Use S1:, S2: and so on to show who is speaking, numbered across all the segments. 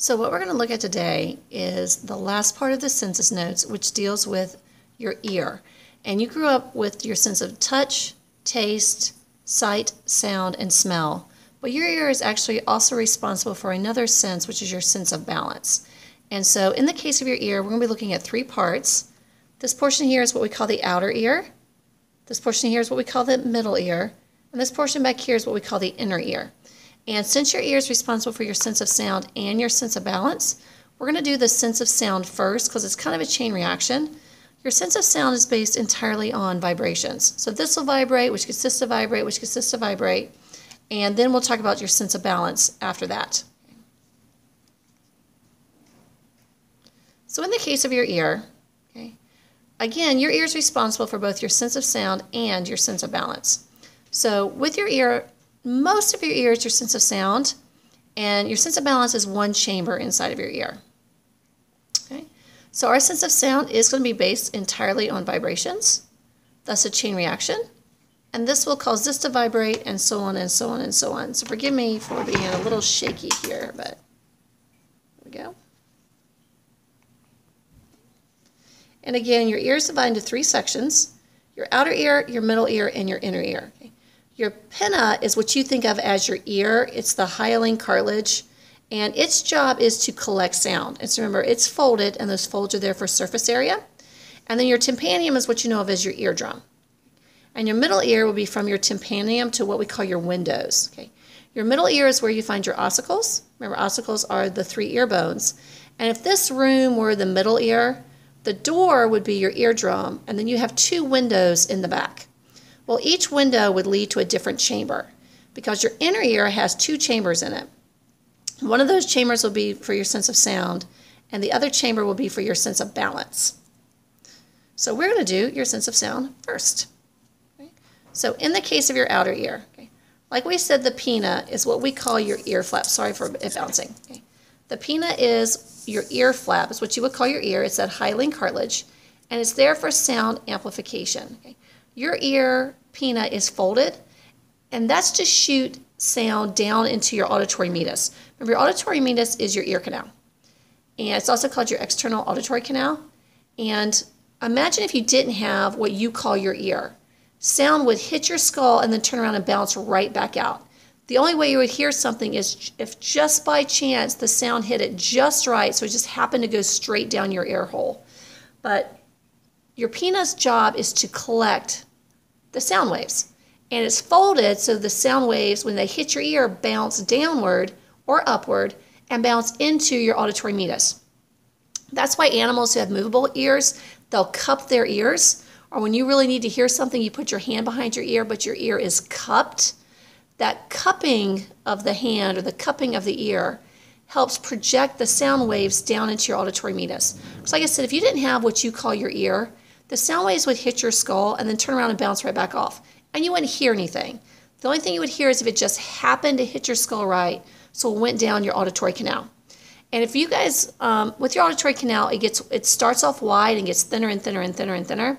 S1: So what we're going to look at today is the last part of the census notes, which deals with your ear. And you grew up with your sense of touch, taste, sight, sound, and smell. But your ear is actually also responsible for another sense, which is your sense of balance. And so in the case of your ear, we're going to be looking at three parts. This portion here is what we call the outer ear. This portion here is what we call the middle ear. And this portion back here is what we call the inner ear. And since your ear is responsible for your sense of sound and your sense of balance, we're going to do the sense of sound first because it's kind of a chain reaction. Your sense of sound is based entirely on vibrations. So this will vibrate, which consists to vibrate, which consists to vibrate. And then we'll talk about your sense of balance after that. So in the case of your ear, okay, again, your ear is responsible for both your sense of sound and your sense of balance. So with your ear, most of your ear is your sense of sound, and your sense of balance is one chamber inside of your ear. Okay, so our sense of sound is going to be based entirely on vibrations. That's a chain reaction. And this will cause this to vibrate and so on and so on and so on. So forgive me for being a little shaky here, but there we go. And again, your ear is divided into three sections. Your outer ear, your middle ear, and your inner ear. Your pinna is what you think of as your ear. It's the hyaline cartilage, and its job is to collect sound. And so remember, it's folded, and those folds are there for surface area. And then your tympanium is what you know of as your eardrum. And your middle ear will be from your tympanium to what we call your windows. Okay. Your middle ear is where you find your ossicles. Remember, ossicles are the three ear bones. And if this room were the middle ear, the door would be your eardrum, and then you have two windows in the back. Well, each window would lead to a different chamber because your inner ear has two chambers in it. One of those chambers will be for your sense of sound, and the other chamber will be for your sense of balance. So we're going to do your sense of sound first. Okay? So in the case of your outer ear, okay, like we said, the pinna is what we call your ear flap. Sorry for it bouncing. Okay? The pinna is your ear flap, is what you would call your ear. It's that hyaline cartilage, and it's there for sound amplification. Okay? Your ear pinna is folded, and that's to shoot sound down into your auditory meatus. Remember, your auditory meatus is your ear canal, and it's also called your external auditory canal. And imagine if you didn't have what you call your ear. Sound would hit your skull and then turn around and bounce right back out. The only way you would hear something is if just by chance the sound hit it just right, so it just happened to go straight down your ear hole. But your pinna's job is to collect the sound waves. And it's folded so the sound waves, when they hit your ear, bounce downward or upward and bounce into your auditory meatus. That's why animals who have movable ears, they'll cup their ears. Or when you really need to hear something, you put your hand behind your ear, but your ear is cupped. That cupping of the hand or the cupping of the ear helps project the sound waves down into your auditory meatus. So like I said, if you didn't have what you call your ear, the sound waves would hit your skull and then turn around and bounce right back off. And you wouldn't hear anything. The only thing you would hear is if it just happened to hit your skull right, so it went down your auditory canal. And if you guys, um, with your auditory canal, it gets it starts off wide and gets thinner and thinner and thinner and thinner.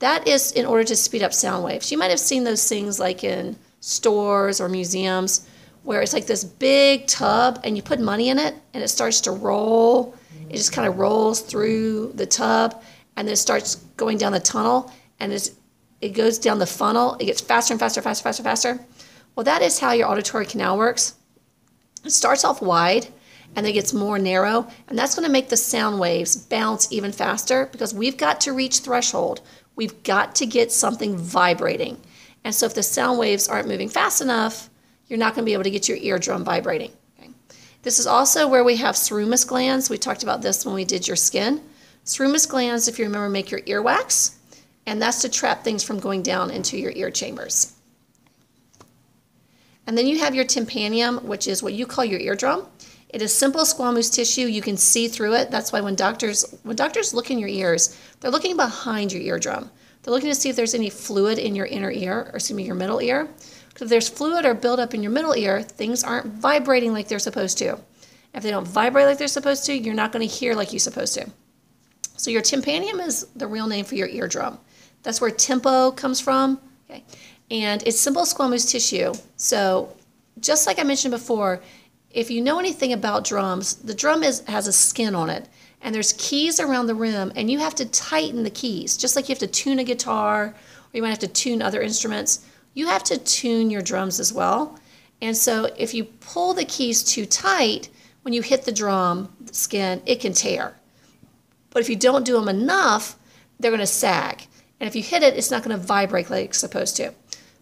S1: That is in order to speed up sound waves. You might have seen those things like in stores or museums where it's like this big tub and you put money in it and it starts to roll. It just kind of rolls through the tub and then it starts going down the tunnel and it goes down the funnel. It gets faster and faster, faster, faster, faster. Well, that is how your auditory canal works. It starts off wide and then gets more narrow, and that's going to make the sound waves bounce even faster because we've got to reach threshold. We've got to get something vibrating. And so if the sound waves aren't moving fast enough, you're not going to be able to get your eardrum vibrating. Okay? This is also where we have ceruminous glands. We talked about this when we did your skin. Ceruminous glands, if you remember, make your earwax, and that's to trap things from going down into your ear chambers. And then you have your tympanium, which is what you call your eardrum. It is simple squamous tissue. You can see through it. That's why when doctors when doctors look in your ears, they're looking behind your eardrum. They're looking to see if there's any fluid in your inner ear, or excuse me, your middle ear. Because if there's fluid or buildup in your middle ear, things aren't vibrating like they're supposed to. If they don't vibrate like they're supposed to, you're not going to hear like you're supposed to. So your tympanium is the real name for your eardrum. That's where tempo comes from. Okay. And it's simple squamous tissue. So just like I mentioned before, if you know anything about drums, the drum is, has a skin on it, and there's keys around the rim, and you have to tighten the keys, just like you have to tune a guitar, or you might have to tune other instruments. You have to tune your drums as well. And so if you pull the keys too tight, when you hit the drum skin, it can tear. But if you don't do them enough, they're going to sag. And if you hit it, it's not going to vibrate like it's supposed to.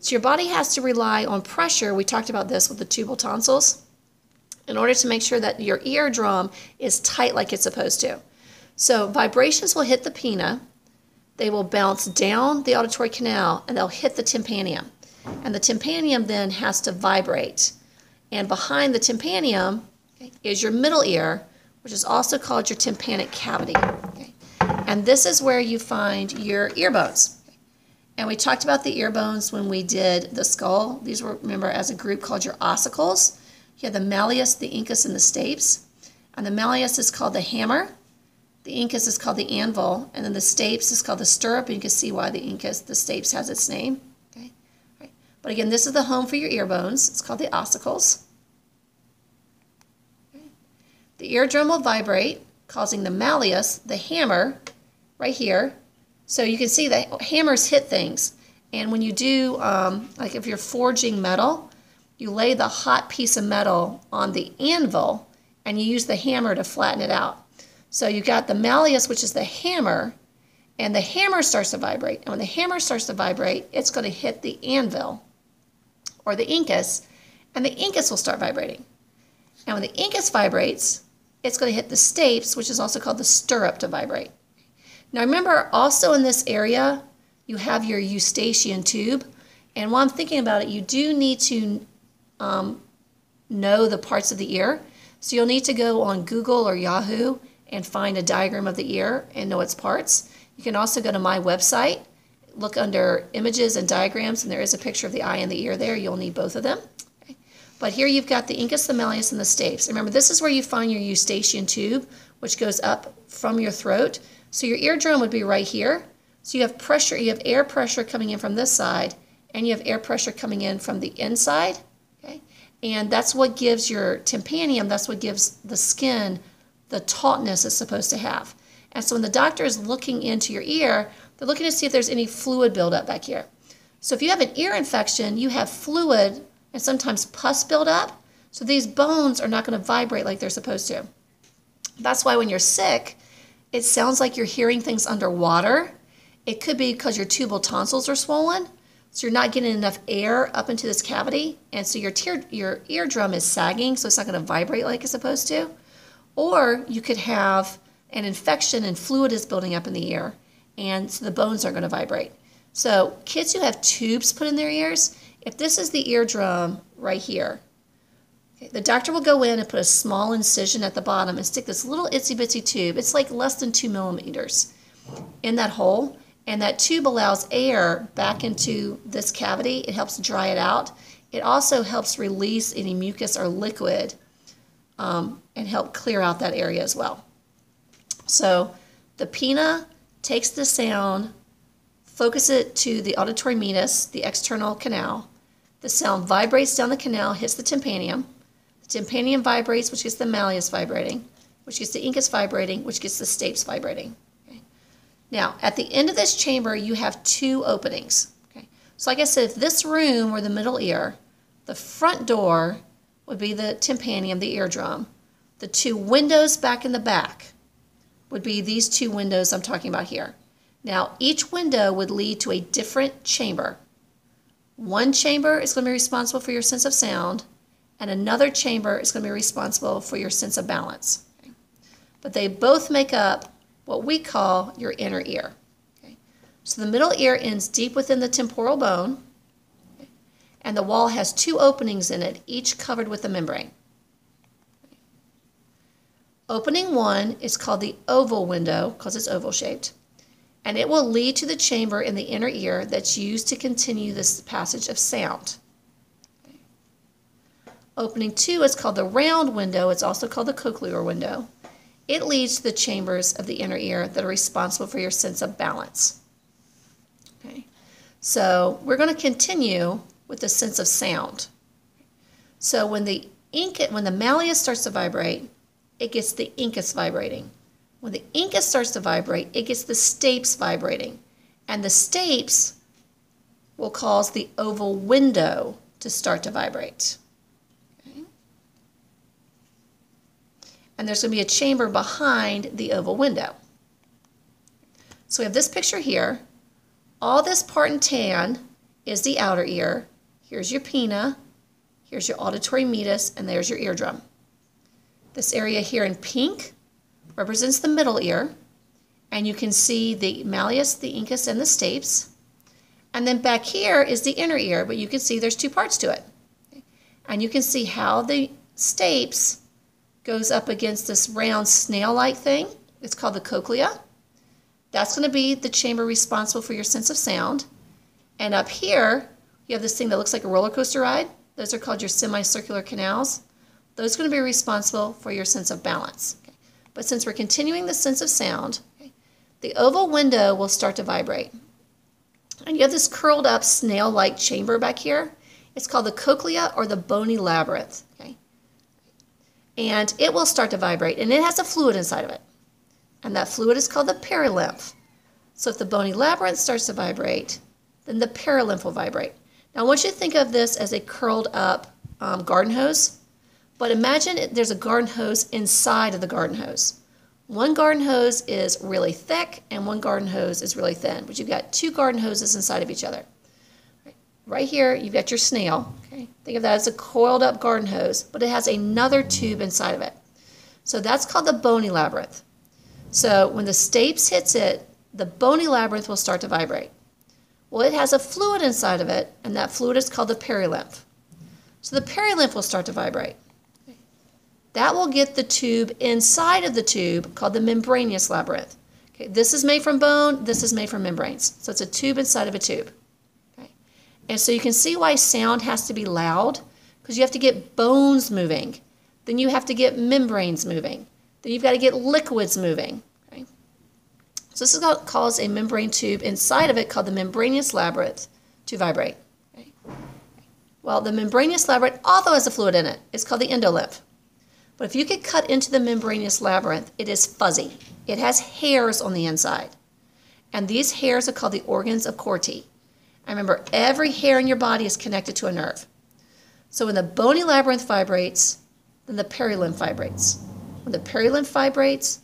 S1: So your body has to rely on pressure. We talked about this with the tubal tonsils in order to make sure that your eardrum is tight like it's supposed to. So vibrations will hit the pinna, they will bounce down the auditory canal, and they'll hit the tympanium. And the tympanium then has to vibrate. And behind the tympanium is your middle ear, which is also called your tympanic cavity. Okay? And this is where you find your ear bones. And we talked about the ear bones when we did the skull. These were, remember, as a group called your ossicles. You have the malleus, the incus, and the stapes. And the malleus is called the hammer. The incus is called the anvil. And then the stapes is called the stirrup. And you can see why the incus, the stapes, has its name. Okay. Right. But again, this is the home for your ear bones. It's called the ossicles. The eardrum will vibrate, causing the malleus, the hammer, right here. So you can see that hammers hit things. And when you do, um, like if you're forging metal, you lay the hot piece of metal on the anvil and you use the hammer to flatten it out. So you got the malleus, which is the hammer, and the hammer starts to vibrate. And when the hammer starts to vibrate, it's going to hit the anvil or the incus, and the incus will start vibrating. And when the incus vibrates, it's going to hit the stapes, which is also called the stirrup, to vibrate. Now remember, also in this area, you have your eustachian tube. And while I'm thinking about it, you do need to um, know the parts of the ear. So you'll need to go on Google or Yahoo and find a diagram of the ear and know its parts. You can also go to my website, look under images and diagrams, and there is a picture of the eye and the ear there. You'll need both of them. But here you've got the incus, the malleus, and the stapes. Remember, this is where you find your eustachian tube, which goes up from your throat. So your eardrum would be right here. So you have pressure, you have air pressure coming in from this side, and you have air pressure coming in from the inside. Okay? And that's what gives your tympanium, that's what gives the skin the tautness it's supposed to have. And so when the doctor is looking into your ear, they're looking to see if there's any fluid buildup back here. So if you have an ear infection, you have fluid and sometimes pus build up. So these bones are not going to vibrate like they're supposed to. That's why when you're sick, it sounds like you're hearing things underwater. It could be because your tubal tonsils are swollen. So you're not getting enough air up into this cavity, and so your, tear, your eardrum is sagging, so it's not going to vibrate like it's supposed to. Or you could have an infection and fluid is building up in the ear, and so the bones aren't going to vibrate. So kids who have tubes put in their ears, if this is the eardrum right here, okay, the doctor will go in and put a small incision at the bottom and stick this little itsy bitsy tube. It's like less than two millimeters in that hole and that tube allows air back into this cavity. It helps dry it out. It also helps release any mucus or liquid um, and help clear out that area as well. So the pinna takes the sound, focus it to the auditory meatus, the external canal. The sound vibrates down the canal, hits the tympanium. The tympanium vibrates, which gets the malleus vibrating, which gets the incus vibrating, which gets the stapes vibrating. Now, at the end of this chamber, you have two openings. Okay? So like I said, if this room were the middle ear, the front door would be the tympanium, the eardrum. The two windows back in the back would be these two windows I'm talking about here. Now, each window would lead to a different chamber. One chamber is going to be responsible for your sense of sound, and another chamber is going to be responsible for your sense of balance. Okay? But they both make up what we call your inner ear. Okay? So the middle ear ends deep within the temporal bone, okay? and the wall has two openings in it, each covered with a membrane. Opening one is called the oval window because it's oval shaped, and it will lead to the chamber in the inner ear that's used to continue this passage of sound. Opening two is called the round window. It's also called the cochlear window. It leads to the chambers of the inner ear that are responsible for your sense of balance. Okay, so we're going to continue with the sense of sound. So when the incus, when the malleus starts to vibrate, it gets the incus vibrating. When the incus starts to vibrate, it gets the stapes vibrating. And the stapes will cause the oval window to start to vibrate. Okay. And there's going to be a chamber behind the oval window. So we have this picture here. All this part in tan is the outer ear. Here's your pinna, here's your auditory meatus, and there's your eardrum. This area here in pink represents the middle ear, and you can see the malleus, the incus, and the stapes. And then back here is the inner ear, but you can see there's two parts to it. And you can see how the stapes goes up against this round snail-like thing. It's called the cochlea. That's going to be the chamber responsible for your sense of sound. And up here, you have this thing that looks like a roller coaster ride. Those are called your semicircular canals. Those are going to be responsible for your sense of balance. But since we're continuing the sense of sound, okay, the oval window will start to vibrate. And you have this curled up snail-like chamber back here. It's called the cochlea or the bony labyrinth. Okay? And it will start to vibrate, and it has a fluid inside of it. And that fluid is called the perilymph. So if the bony labyrinth starts to vibrate, then the perilymph will vibrate. Now I want you to think of this as a curled up um, garden hose, but imagine there's a garden hose inside of the garden hose. One garden hose is really thick and one garden hose is really thin, but you've got two garden hoses inside of each other. Right here, you've got your snail. Okay? Think of that as a coiled up garden hose, but it has another tube inside of it. So that's called the bony labyrinth. So when the stapes hits it, the bony labyrinth will start to vibrate. Well, it has a fluid inside of it, and that fluid is called the perilymph. So the perilymph will start to vibrate. That will get the tube inside of the tube called the membranous labyrinth. Okay, this is made from bone, this is made from membranes. So it's a tube inside of a tube. Okay. And so you can see why sound has to be loud, because you have to get bones moving. Then you have to get membranes moving. Then you've got to get liquids moving. Okay? So this is what causes a membrane tube inside of it called the membranous labyrinth to vibrate. Okay? Well, the membranous labyrinth also has a fluid in it. It's called the endolymph. But if you get cut into the membranous labyrinth, it is fuzzy. It has hairs on the inside. And these hairs are called the organs of Corti. And remember, every hair in your body is connected to a nerve. So when the bony labyrinth vibrates, then the perilymph vibrates. When the perilymph vibrates,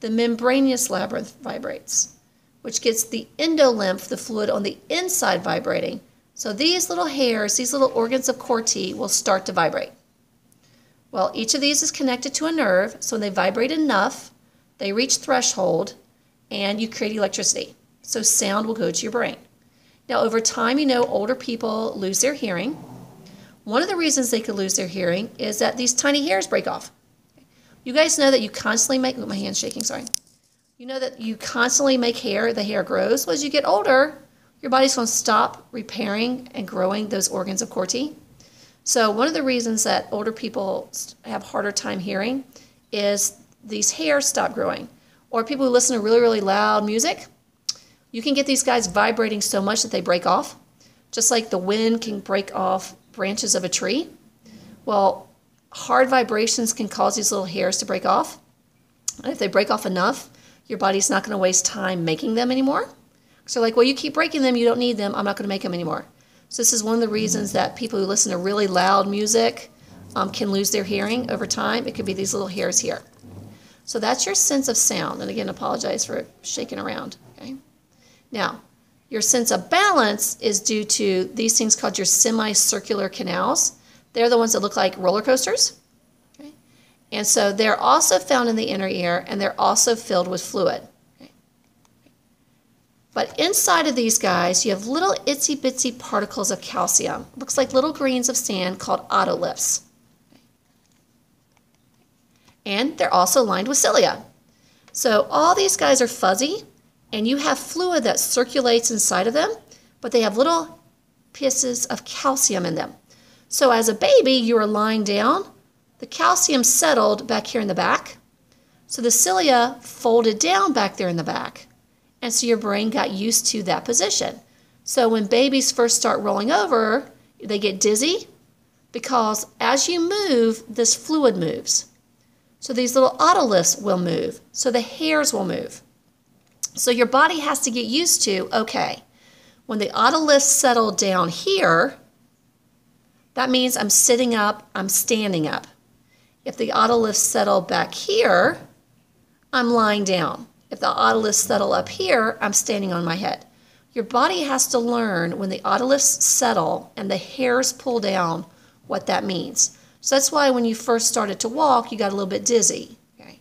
S1: the membranous labyrinth vibrates, which gets the endolymph, the fluid on the inside, vibrating. So these little hairs, these little organs of Corti, will start to vibrate. Well, each of these is connected to a nerve, so when they vibrate enough, they reach threshold, and you create electricity. So sound will go to your brain. Now, over time, you know older people lose their hearing. One of the reasons they could lose their hearing is that these tiny hairs break off. You guys know that you constantly make, my hand's shaking, sorry. You know that you constantly make hair, the hair grows. Well, as you get older, your body's going to stop repairing and growing those organs of Corti. So one of the reasons that older people have harder time hearing is these hairs stop growing. Or people who listen to really, really loud music, you can get these guys vibrating so much that they break off. Just like the wind can break off branches of a tree. Well, hard vibrations can cause these little hairs to break off. And if they break off enough, your body's not going to waste time making them anymore. So, like, well, you keep breaking them, you don't need them, I'm not going to make them anymore. So this is one of the reasons that people who listen to really loud music um, can lose their hearing over time. It could be these little hairs here. So that's your sense of sound. And again, apologize for shaking around. Okay. Now, your sense of balance is due to these things called your semicircular canals. They're the ones that look like roller coasters. Okay. And so they're also found in the inner ear and they're also filled with fluid. But inside of these guys, you have little itsy bitsy particles of calcium. Looks like little grains of sand called otoliths. And they're also lined with cilia. So all these guys are fuzzy, and you have fluid that circulates inside of them, but they have little pieces of calcium in them. So as a baby, you are lying down, the calcium settled back here in the back. So the cilia folded down back there in the back. And so your brain got used to that position. So when babies first start rolling over, they get dizzy because as you move, this fluid moves. So these little otoliths will move. So the hairs will move. So your body has to get used to, okay, when the otoliths settle down here, that means I'm sitting up, I'm standing up. If the otoliths settle back here, I'm lying down. If the otoliths settle up here, I'm standing on my head. Your body has to learn when the otoliths settle and the hairs pull down what that means. So that's why when you first started to walk, you got a little bit dizzy. Okay?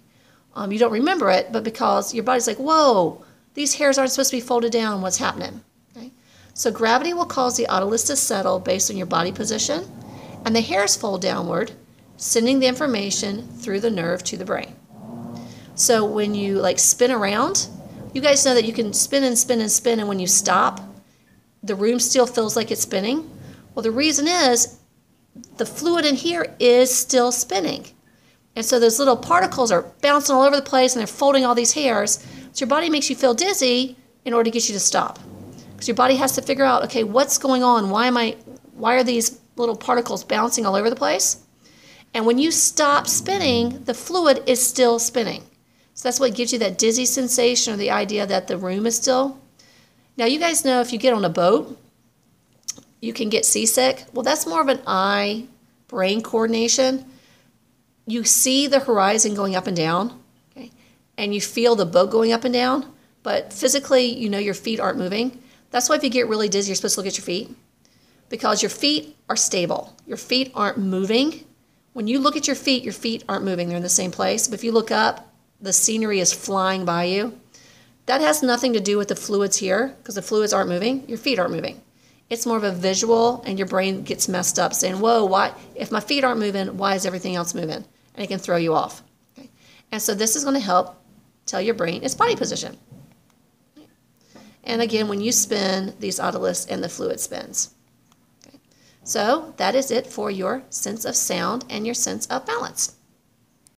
S1: Um, you don't remember it, but because your body's like, whoa, these hairs aren't supposed to be folded down, what's happening? Okay? So gravity will cause the otoliths to settle based on your body position, and the hairs fold downward, sending the information through the nerve to the brain. So when you like spin around, you guys know that you can spin and spin and spin, and when you stop, the room still feels like it's spinning. Well, the reason is the fluid in here is still spinning. And so those little particles are bouncing all over the place and they're folding all these hairs. So your body makes you feel dizzy in order to get you to stop. Because your body has to figure out, okay, what's going on? Why am I why are these little particles bouncing all over the place? And when you stop spinning, the fluid is still spinning. So that's what gives you that dizzy sensation or the idea that the room is still. Now, you guys know if you get on a boat, you can get seasick. Well, that's more of an eye brain coordination. You see the horizon going up and down, okay, and you feel the boat going up and down, but physically, you know your feet aren't moving. That's why if you get really dizzy, you're supposed to look at your feet because your feet are stable. Your feet aren't moving. When you look at your feet, your feet aren't moving. They're in the same place. But if you look up, the scenery is flying by you. That has nothing to do with the fluids here because the fluids aren't moving, your feet aren't moving. It's more of a visual, and your brain gets messed up saying, Whoa, why? If my feet aren't moving, why is everything else moving? And it can throw you off. Okay? And so this is going to help tell your brain its body position. And again, when you spin, these otoliths and the fluid spins. Okay? So that is it for your sense of sound and your sense of balance.